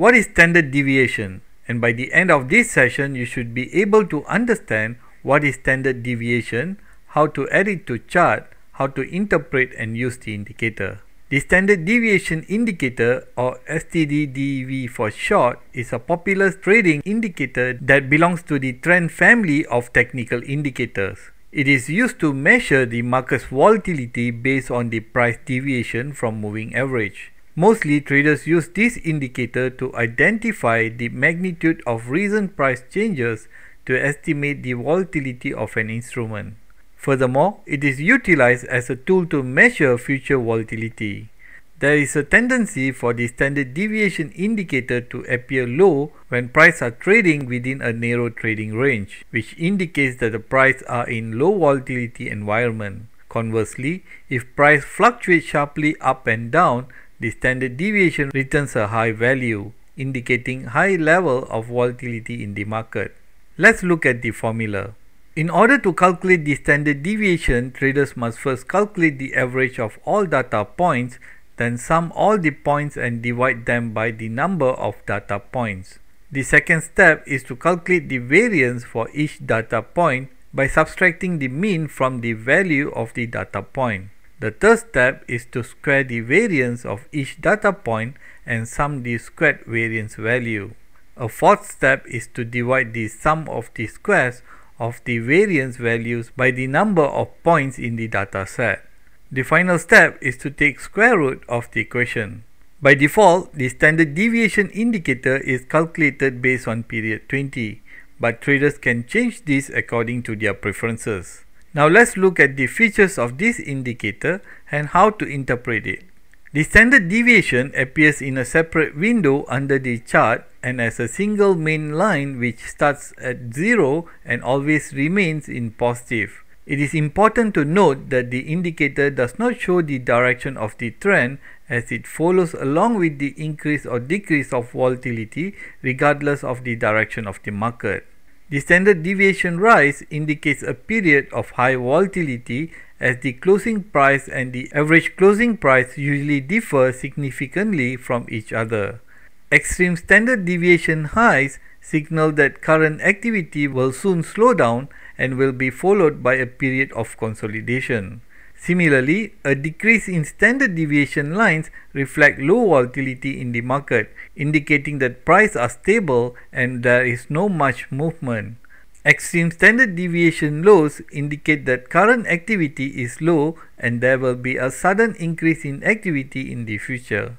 What is standard deviation? And by the end of this session, you should be able to understand what is standard deviation, how to add it to chart, how to interpret and use the indicator. The standard deviation indicator or STDDV for short is a popular trading indicator that belongs to the trend family of technical indicators. It is used to measure the market's volatility based on the price deviation from moving average. Mostly traders use this indicator to identify the magnitude of recent price changes to estimate the volatility of an instrument. Furthermore, it is utilized as a tool to measure future volatility. There is a tendency for the standard deviation indicator to appear low when prices are trading within a narrow trading range, which indicates that the prices are in low volatility environment. Conversely, if price fluctuates sharply up and down, the standard deviation returns a high value, indicating high level of volatility in the market. Let's look at the formula. In order to calculate the standard deviation, traders must first calculate the average of all data points, then sum all the points and divide them by the number of data points. The second step is to calculate the variance for each data point by subtracting the mean from the value of the data point. The third step is to square the variance of each data point and sum the squared variance value. A fourth step is to divide the sum of the squares of the variance values by the number of points in the data set. The final step is to take square root of the equation. By default, the standard deviation indicator is calculated based on period 20, but traders can change this according to their preferences. Now let's look at the features of this indicator and how to interpret it. The standard deviation appears in a separate window under the chart and as a single main line which starts at 0 and always remains in positive. It is important to note that the indicator does not show the direction of the trend as it follows along with the increase or decrease of volatility regardless of the direction of the market. The standard deviation rise indicates a period of high volatility as the closing price and the average closing price usually differ significantly from each other. Extreme standard deviation highs signal that current activity will soon slow down and will be followed by a period of consolidation. Similarly, a decrease in standard deviation lines reflect low volatility in the market, indicating that prices are stable and there is no much movement. Extreme standard deviation lows indicate that current activity is low and there will be a sudden increase in activity in the future.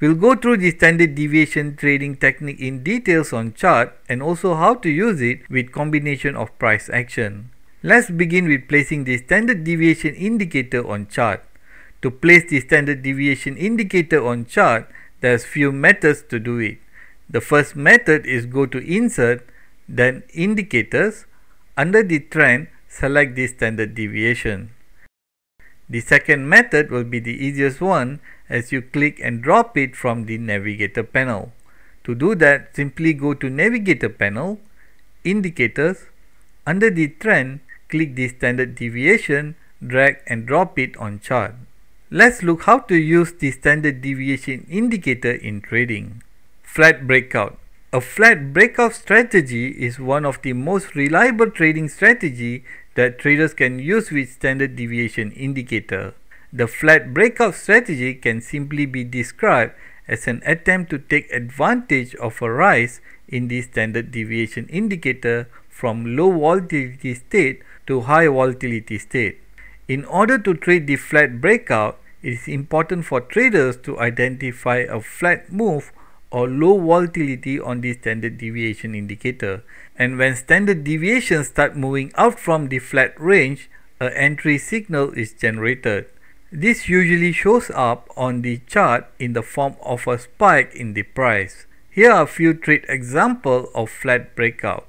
We'll go through the standard deviation trading technique in details on chart and also how to use it with combination of price action. Let's begin with placing the standard deviation indicator on chart. To place the standard deviation indicator on chart, there's few methods to do it. The first method is go to insert then indicators, under the trend, select the standard deviation. The second method will be the easiest one as you click and drop it from the navigator panel. To do that, simply go to navigator panel, indicators, under the trend, click the standard deviation, drag and drop it on chart. Let's look how to use the standard deviation indicator in trading. Flat breakout. A flat breakout strategy is one of the most reliable trading strategy that traders can use with standard deviation indicator. The flat breakout strategy can simply be described as an attempt to take advantage of a rise in the standard deviation indicator from low volatility state to high volatility state. In order to trade the flat breakout, it is important for traders to identify a flat move or low volatility on the standard deviation indicator. And when standard deviations start moving out from the flat range, a entry signal is generated. This usually shows up on the chart in the form of a spike in the price. Here are a few trade examples of flat breakout.